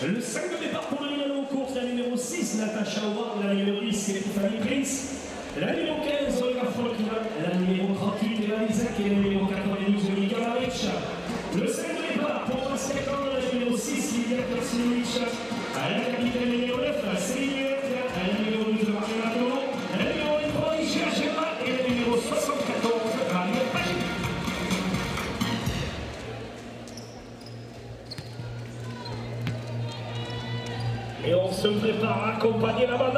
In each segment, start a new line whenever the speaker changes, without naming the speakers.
Le 5 de départ pour le Milano en course, la numéro 6, Natasha Howard, la numéro compañera Amanda.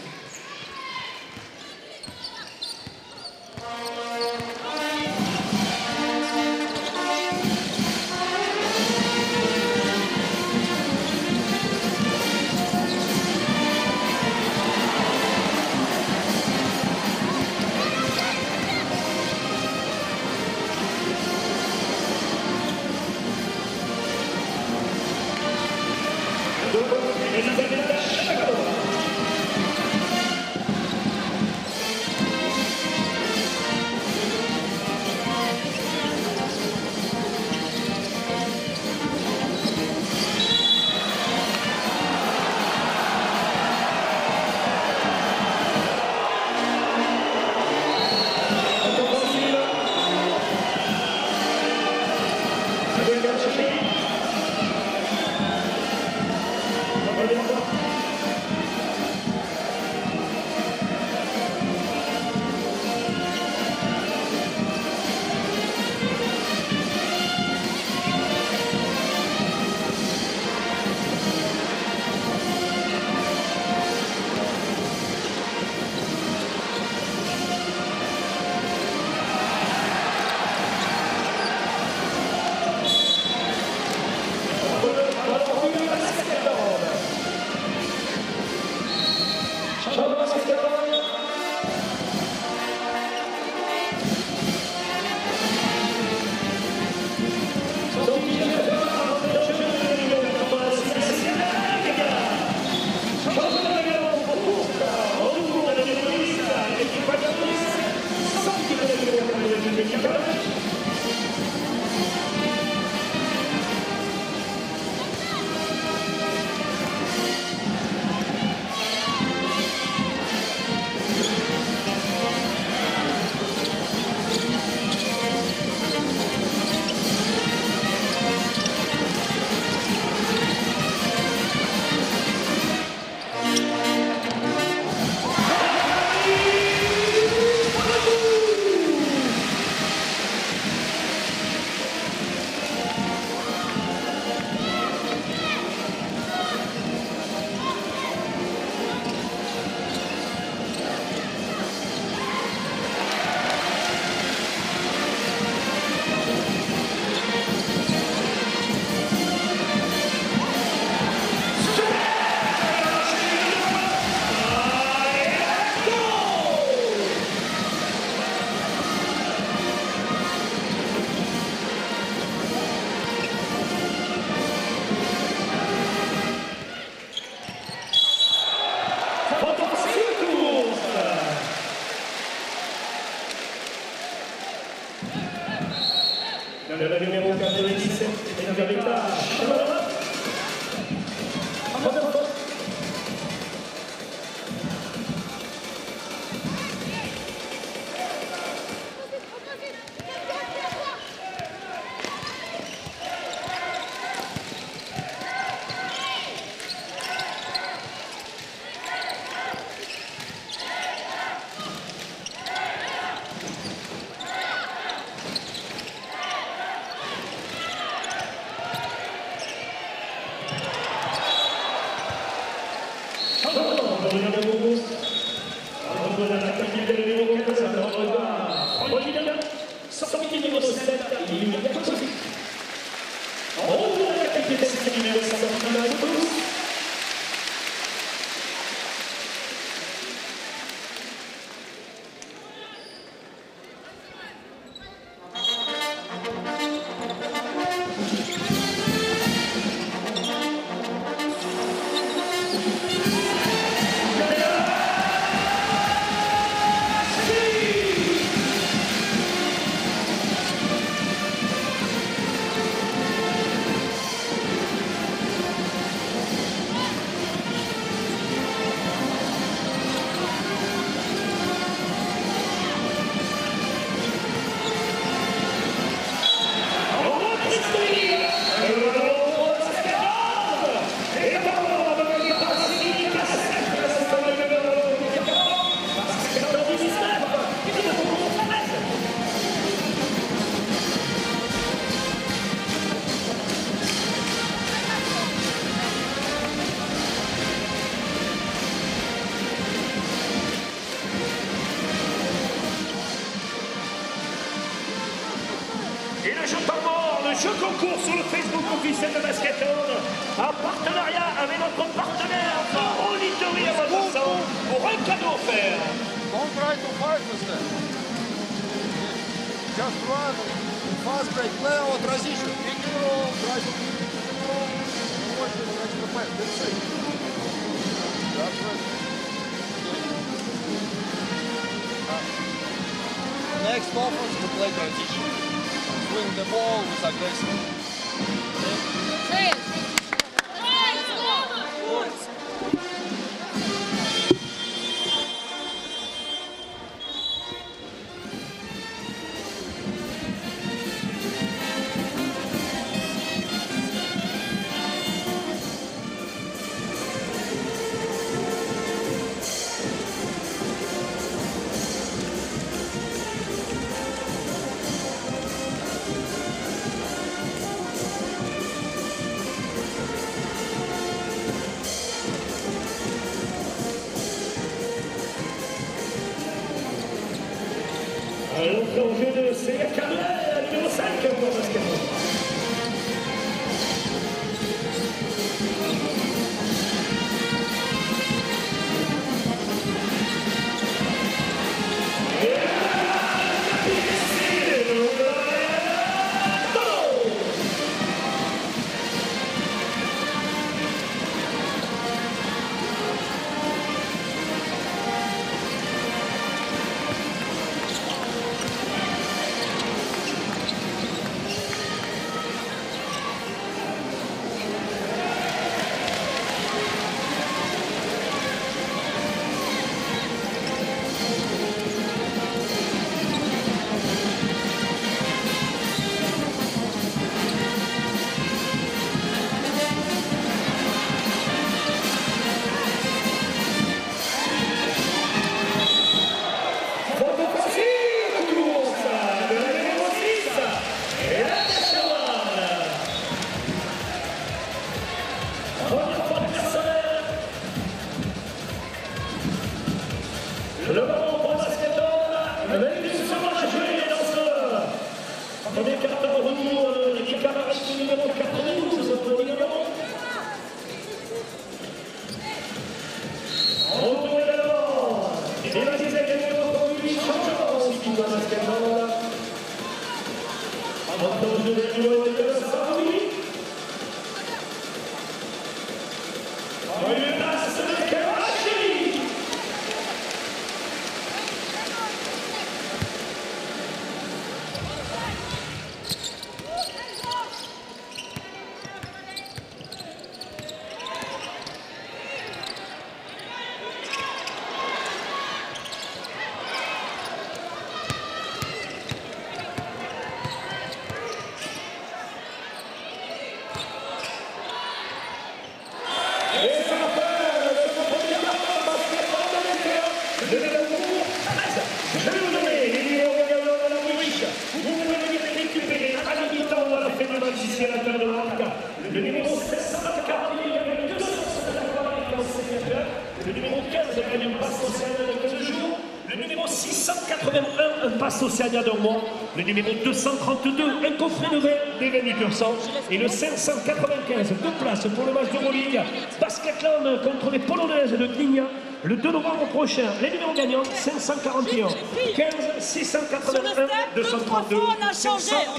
532, un coffret de 20 d'Evan Cursan et le 595, deux places pour le match de bowling Basketland contre les Polonaises de Gdynia le 2 novembre prochain. Les numéros gagnants 541, 15, 681, 232,
on a changé, on.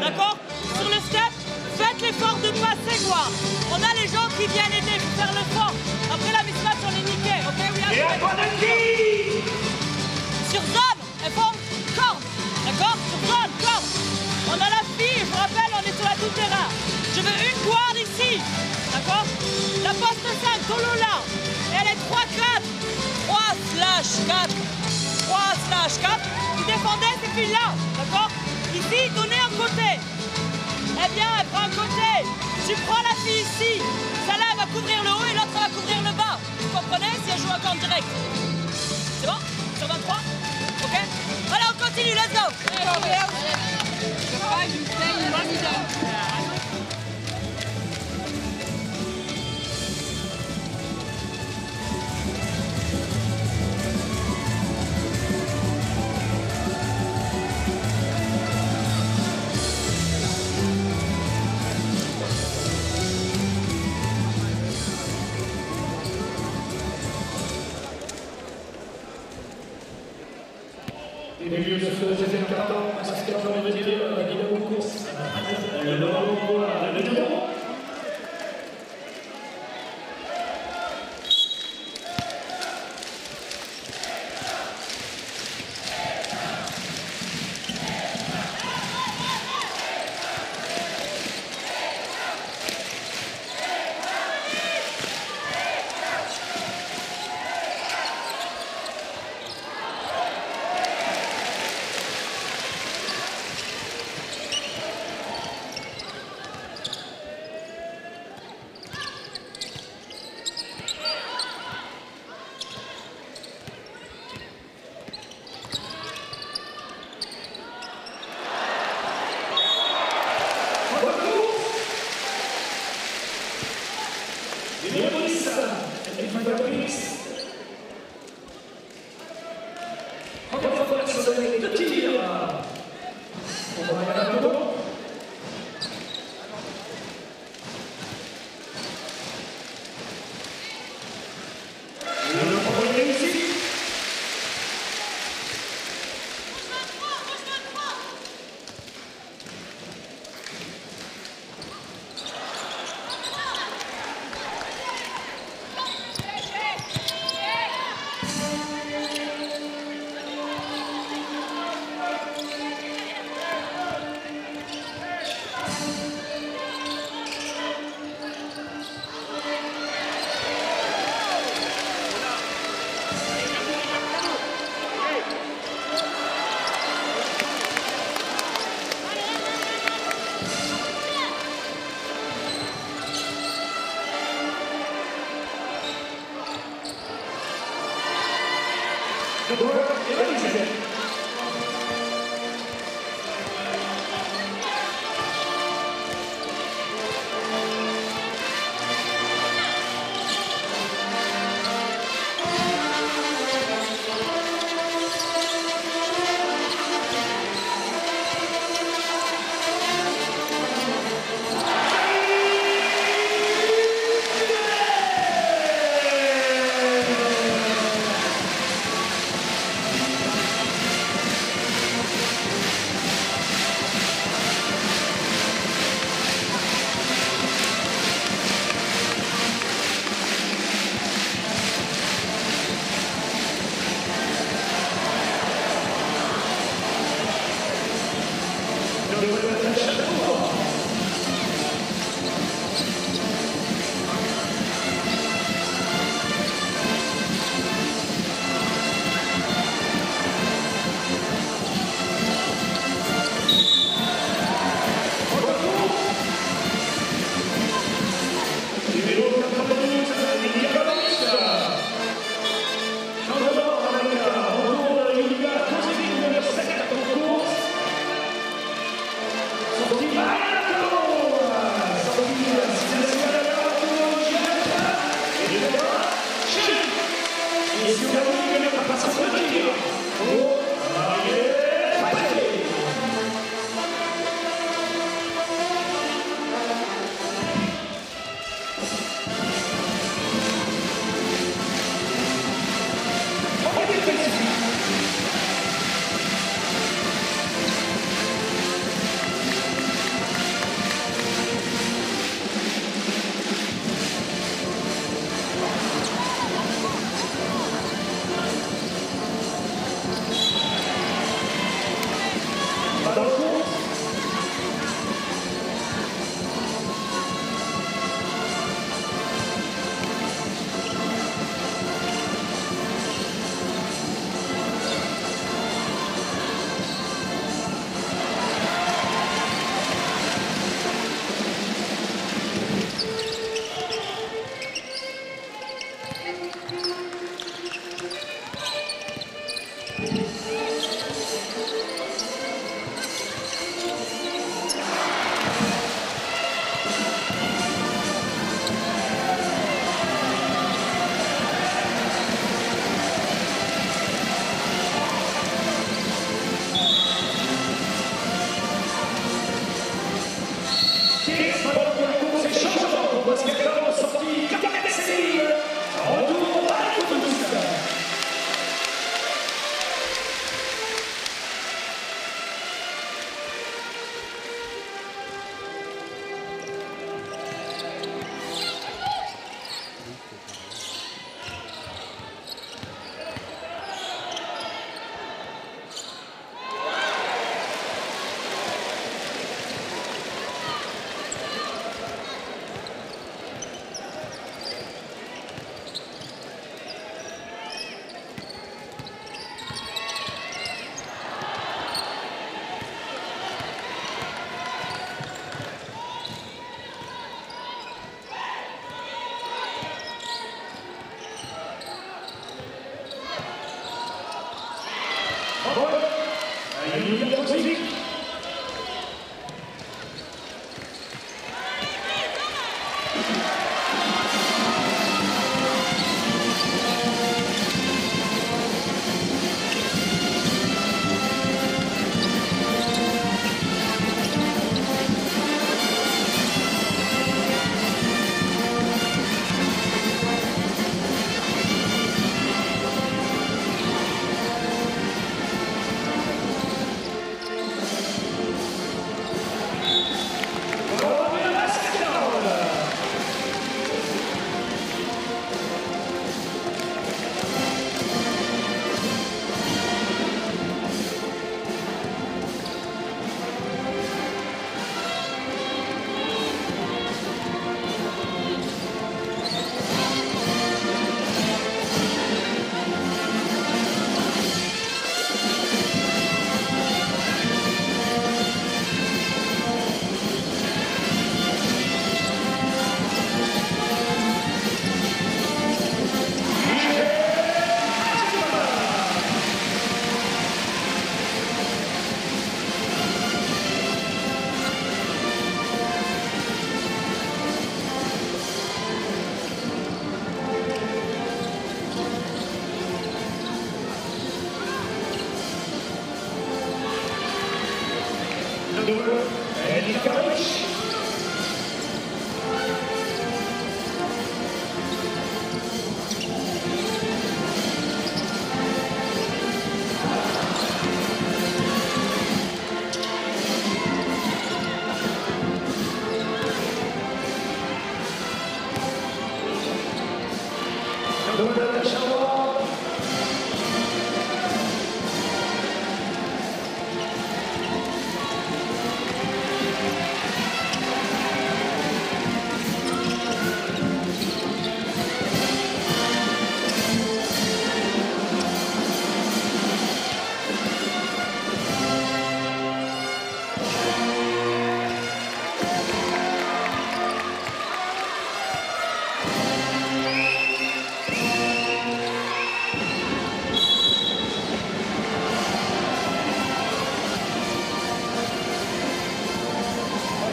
D'accord Sur le step, faites l'effort de passer quoi. On a les gens qui viennent aider, vous faire le fort. Après la mismatch, on est niqué. Ok, oui, Elle est 3-4. 3 slash 4. 3 slash 4. Qui défendait ces filles-là. D'accord? Ici, donnez un côté. Eh bien, elle prend un côté. Tu prends la fille ici.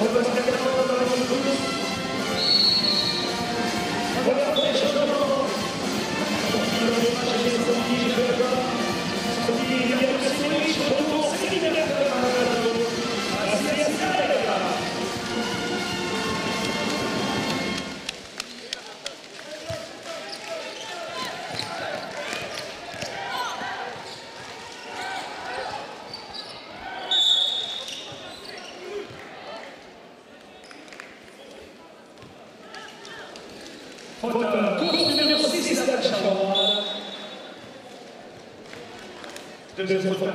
Course Deuxième fois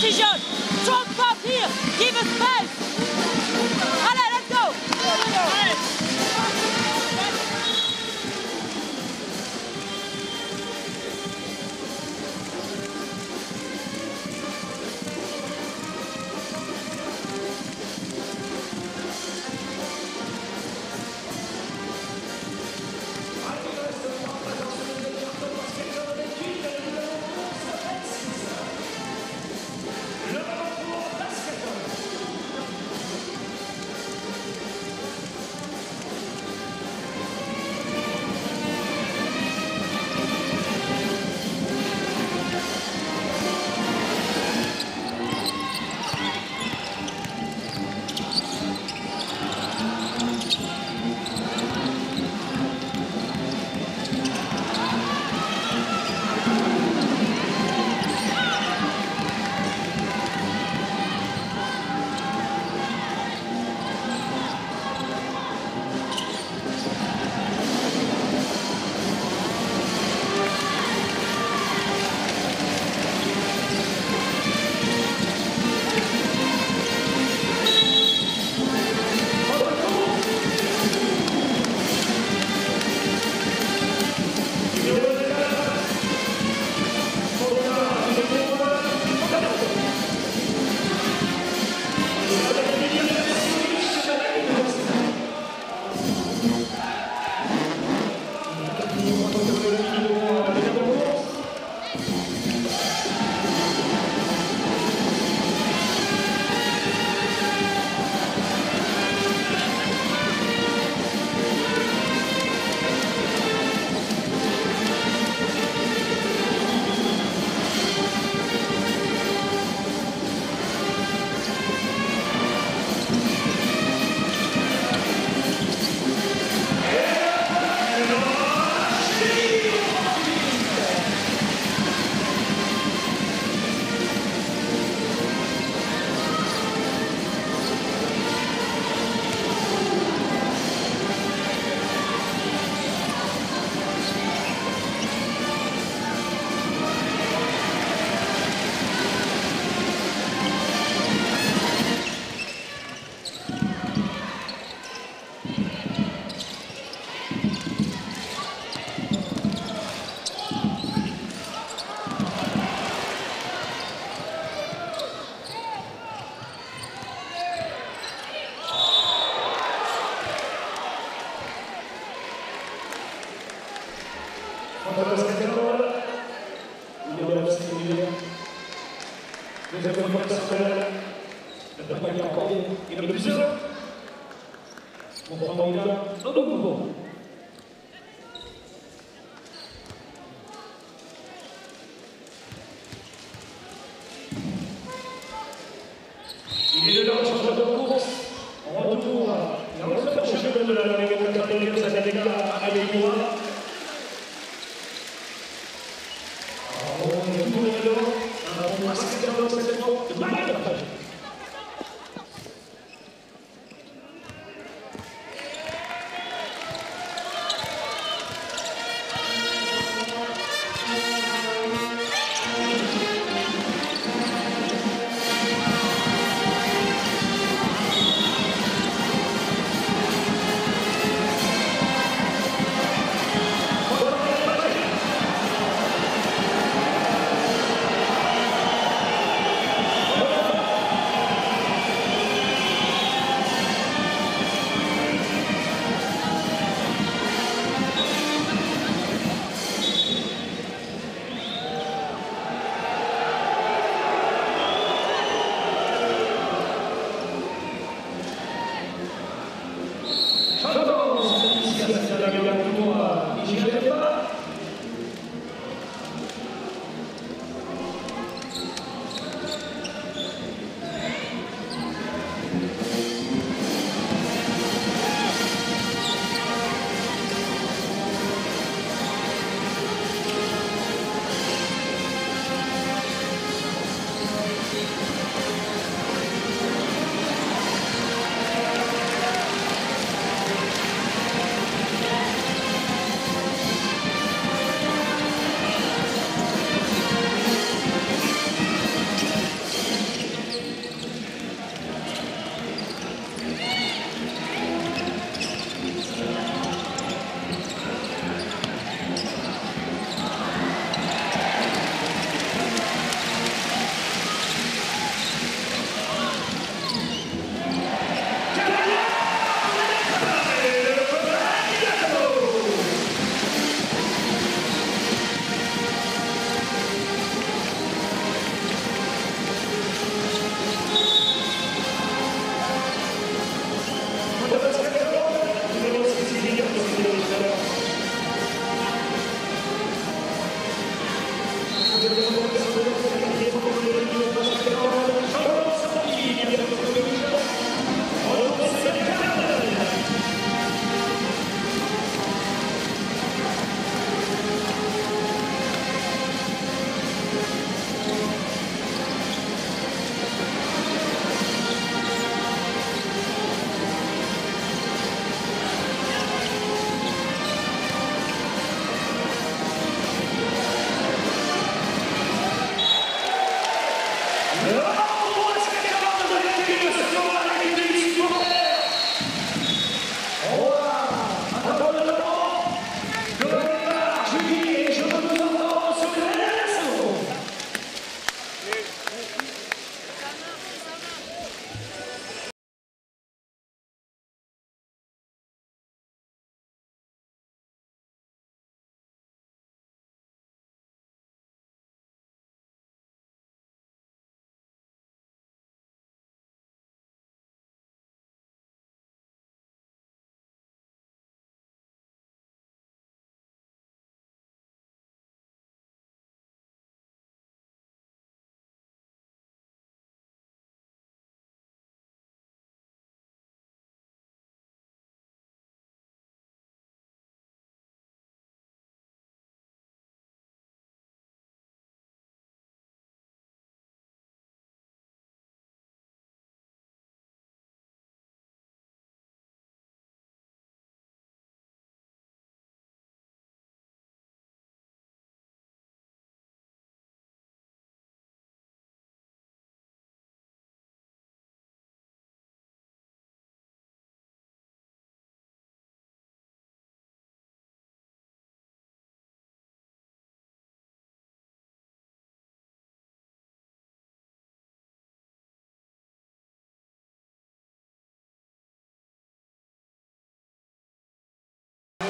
谢谢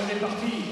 on
est parti.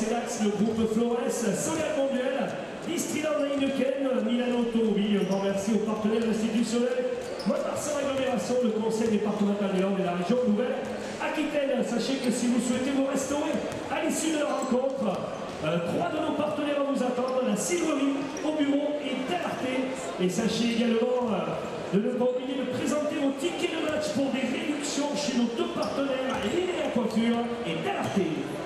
Sedax,
le
groupe Flores, Solar Mondial, Distiller Heineken, Milano oui, un grand merci aux partenaires institutionnels, moi par son agglomération, le conseil départemental de l'Orne et la région Nouvelle-Aquitaine. Sachez que si vous souhaitez vous restaurer à l'issue de la rencontre, euh, trois de nos partenaires vous attendent, la Sylvie au bureau et Talarté. Et sachez également euh, de ne pas oublier de présenter vos tickets de match pour des réductions chez nos deux partenaires, Linéa Coiffure et Talarté.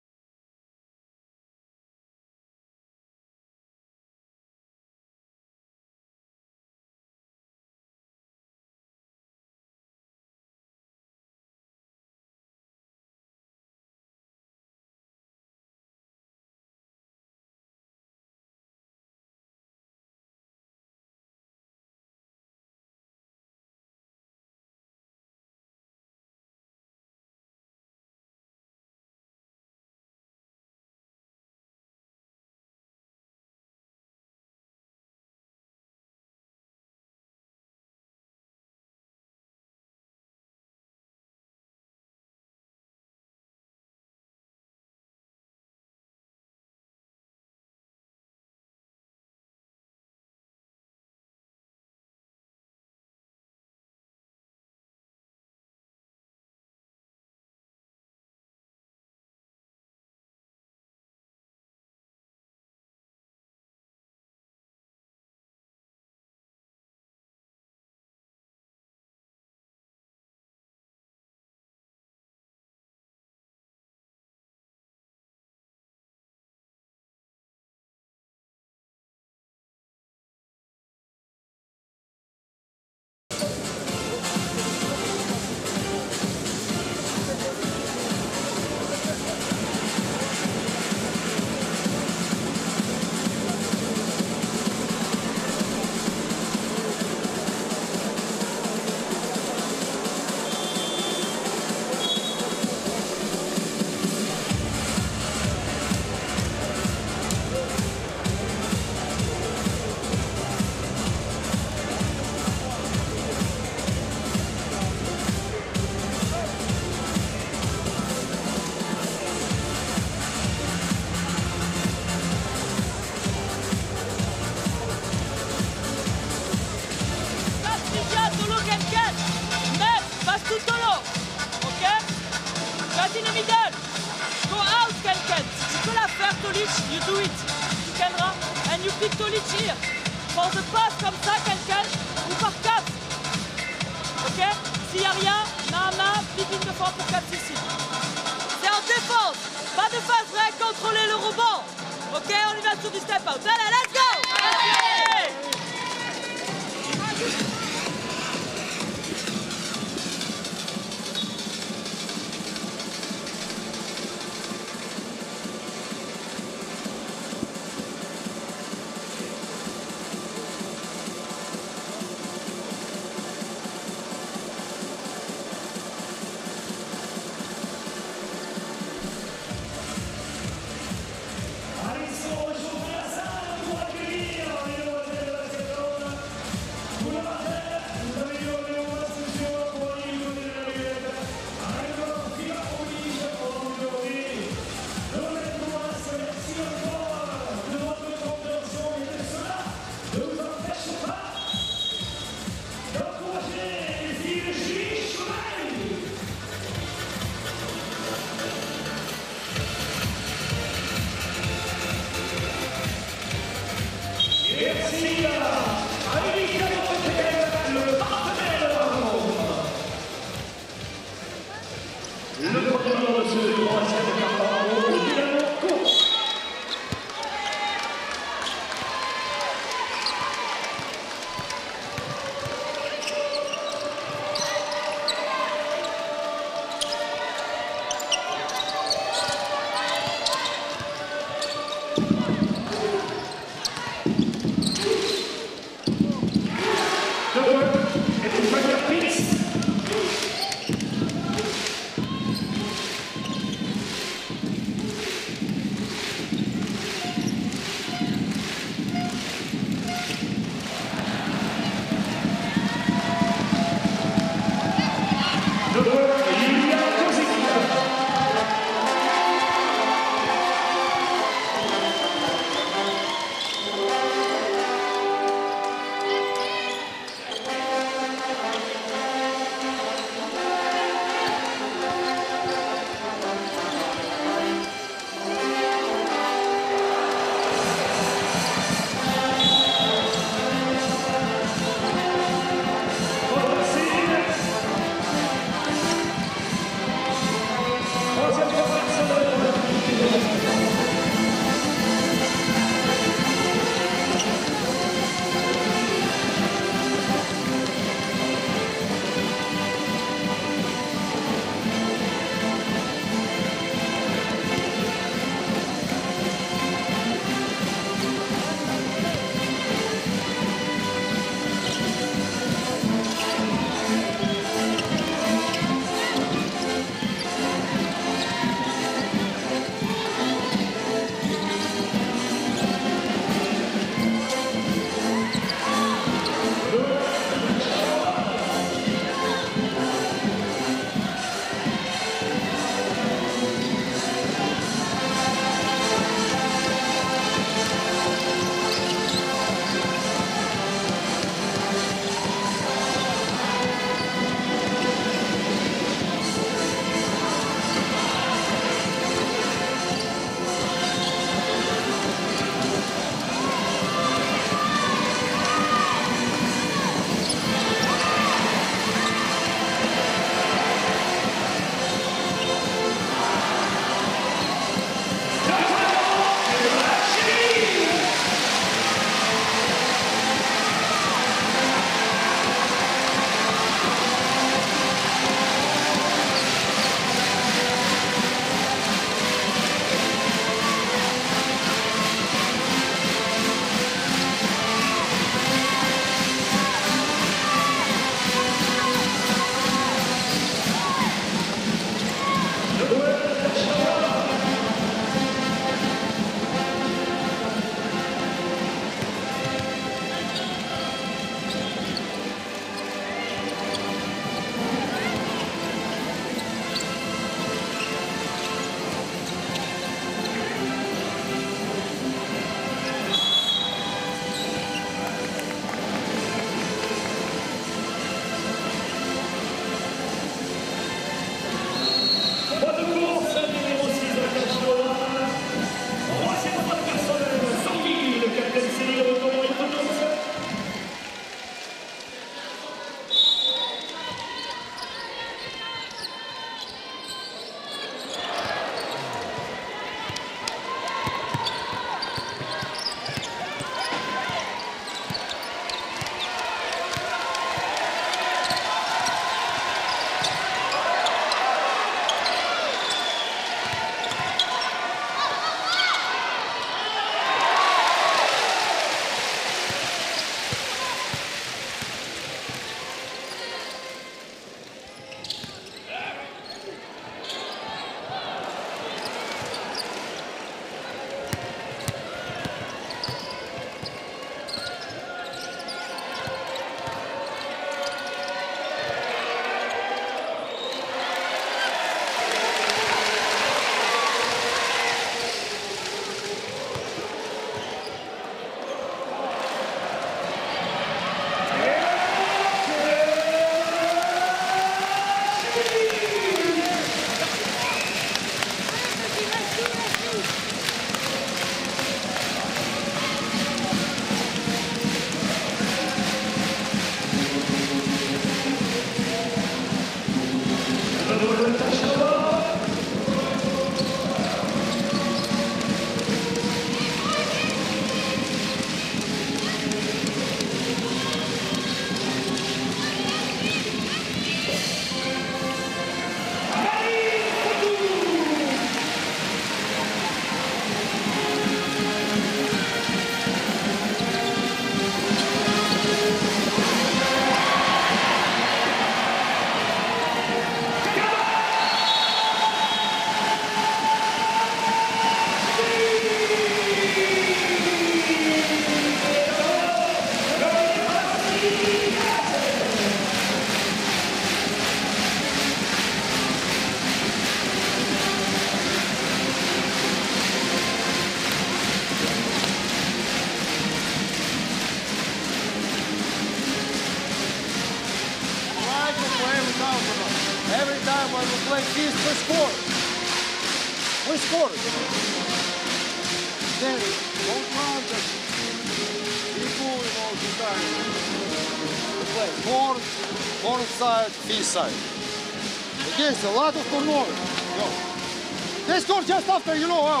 Listen, a
lot of turnovers. They scored just after, you know, how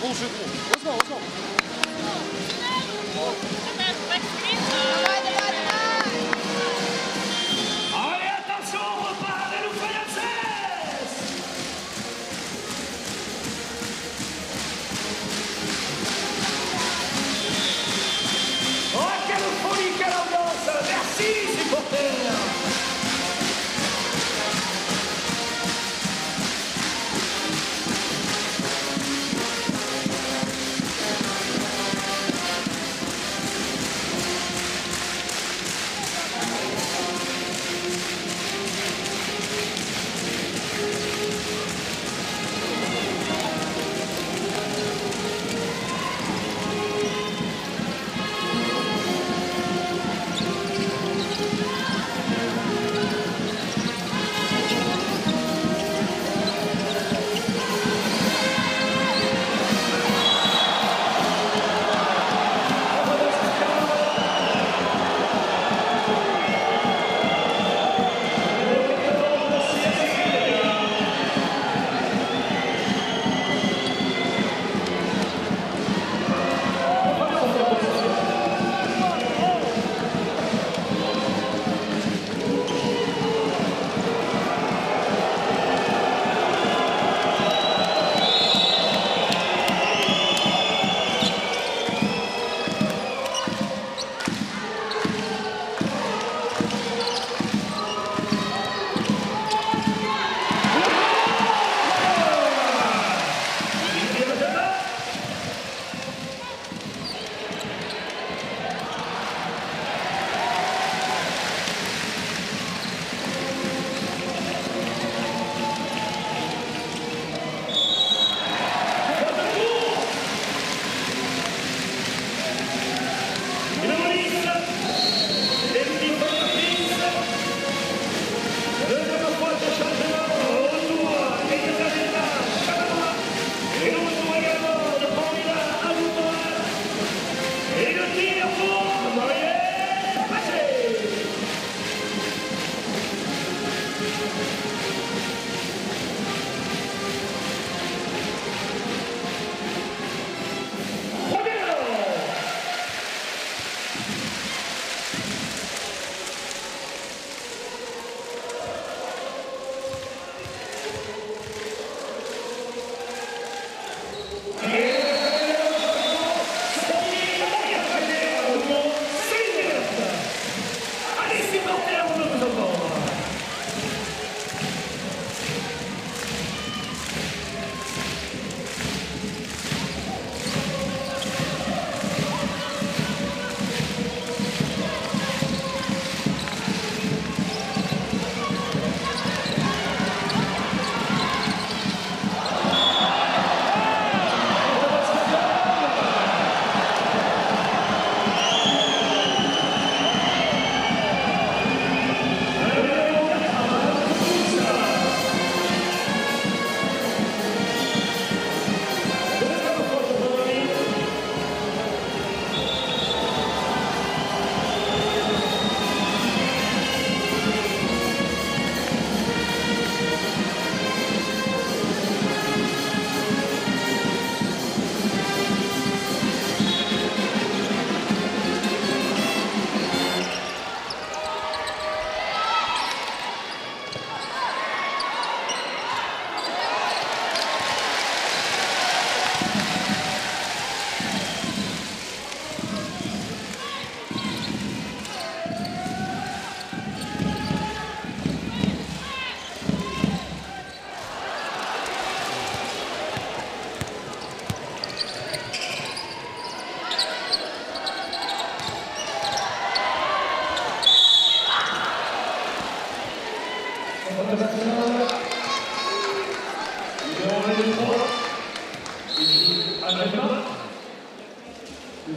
bullshit move.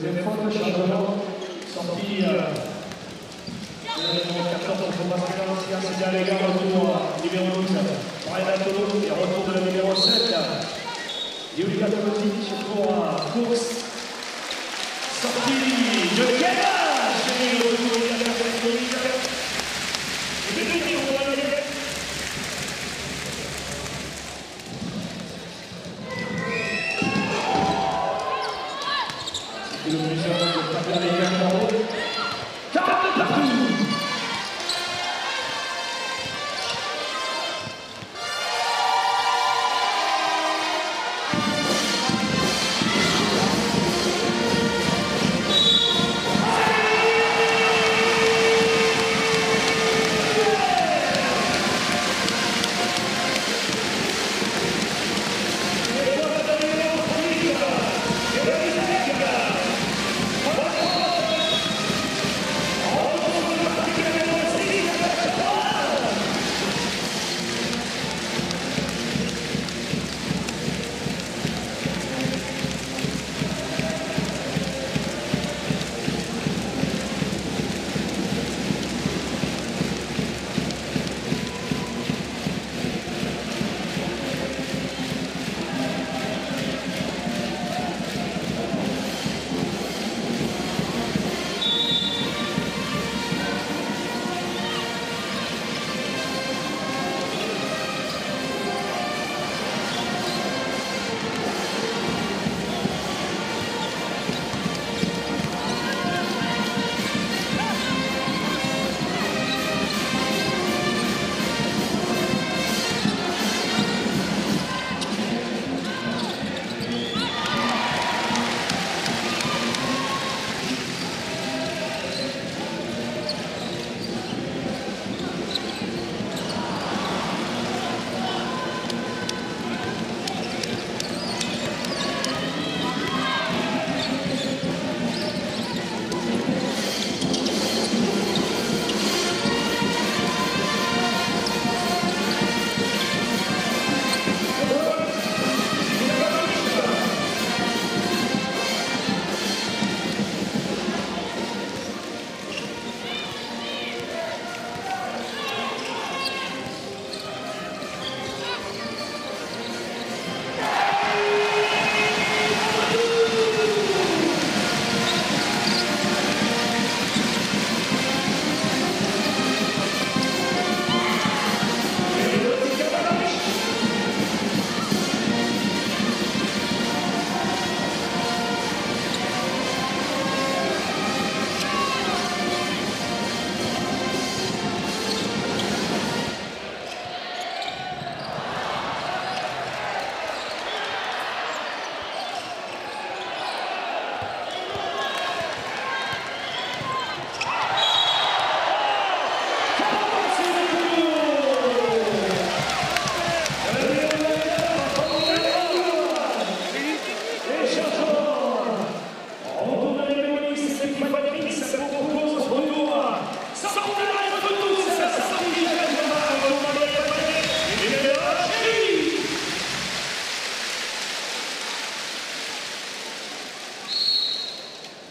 Deuxième faute, le changement. Sortie euh, le
numéro 14, Thomas Calancia, c'était à l'égard, retour numéro 12, Brian Atolo, et retour de la numéro 7, Yulia Kolotic pour la course. Sortie de Gagage, retour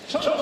Numéro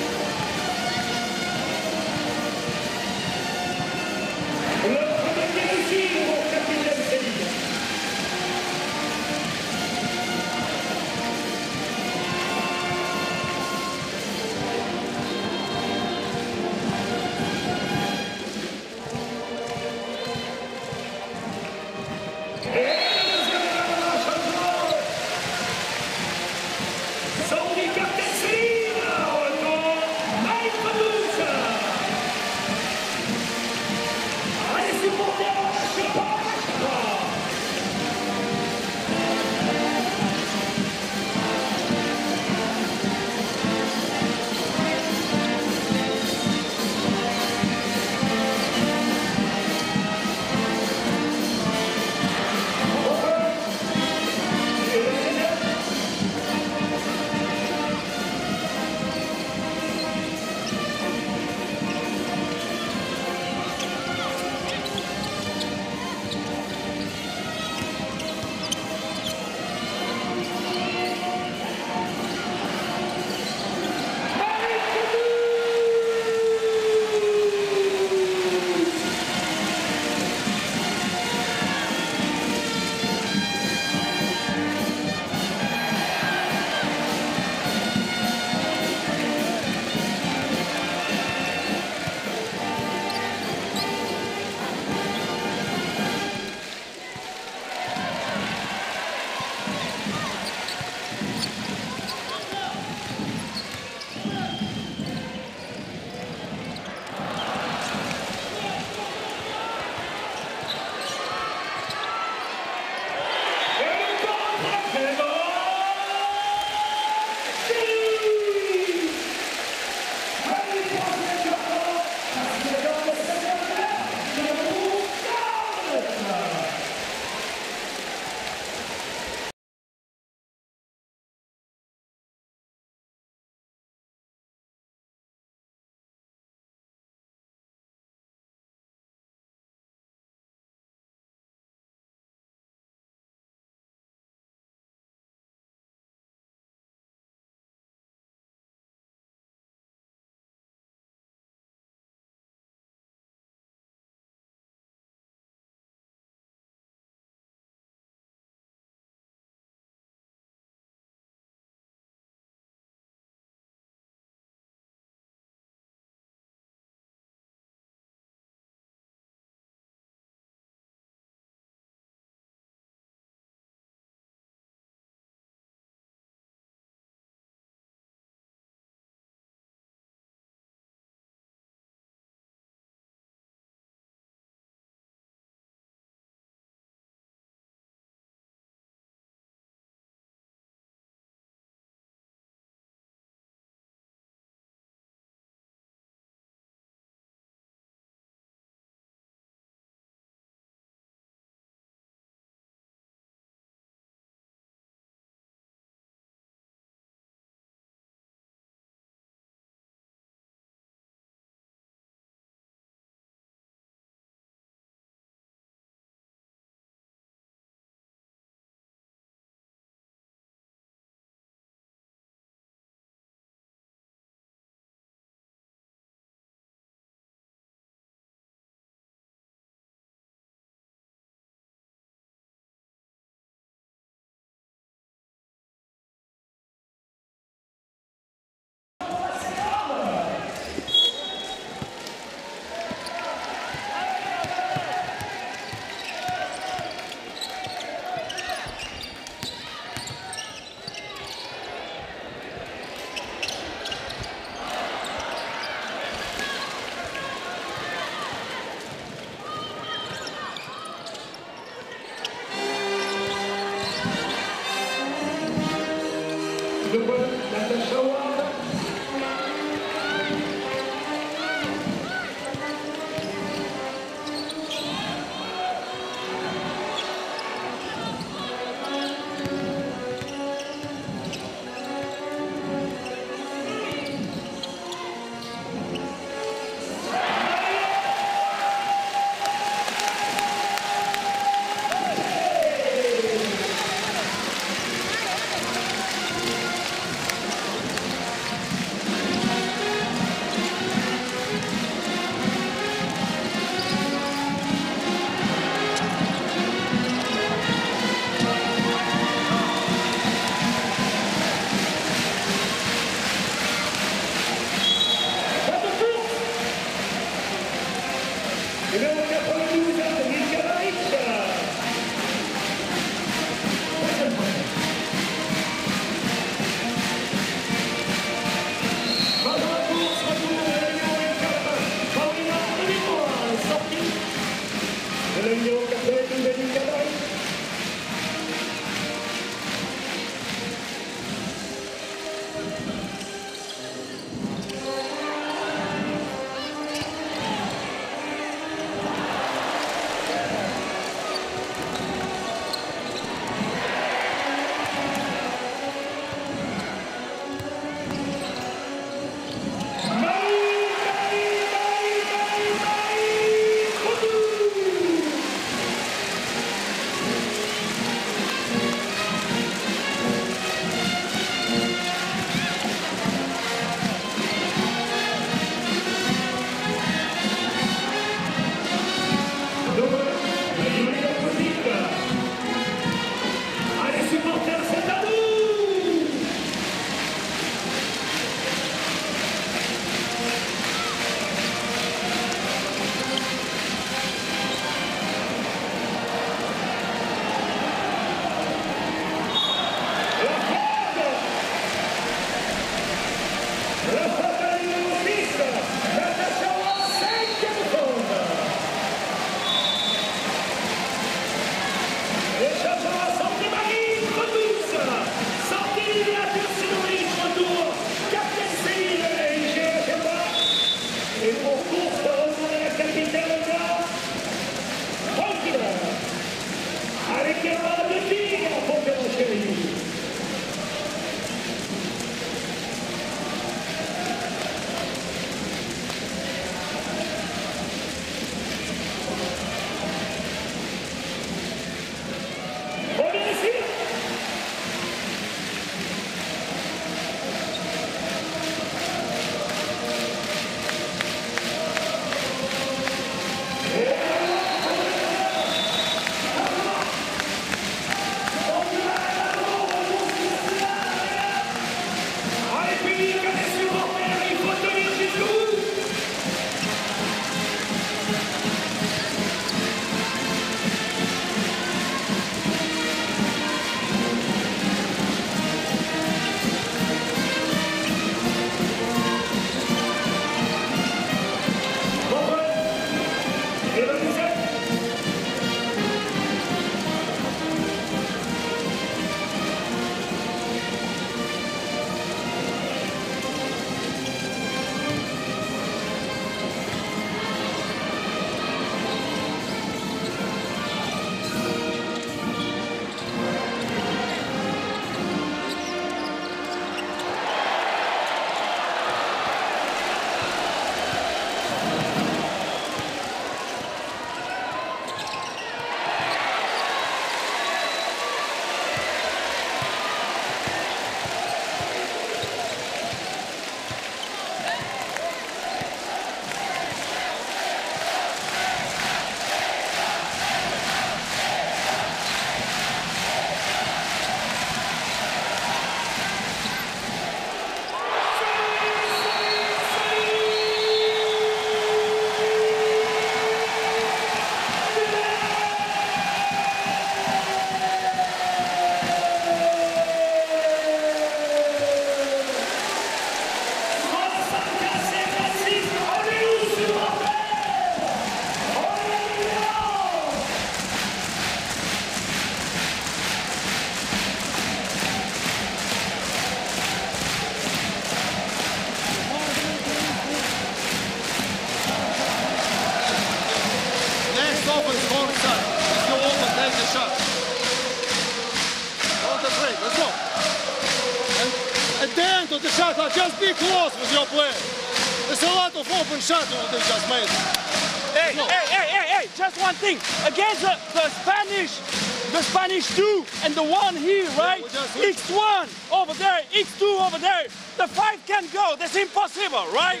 X2 and the one here, right?
Yeah,
X1 over there, X2 over there. The five can't go. That's impossible, right?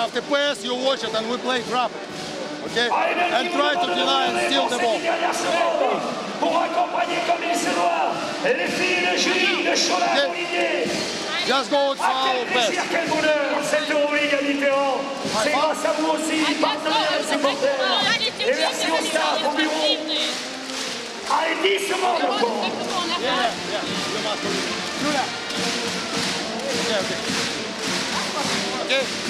after pass, you watch it, and we play trap. Okay? And try to deny and steal the ball.
Okay.
Just go foul pass.
C'est grâce
okay. Okay.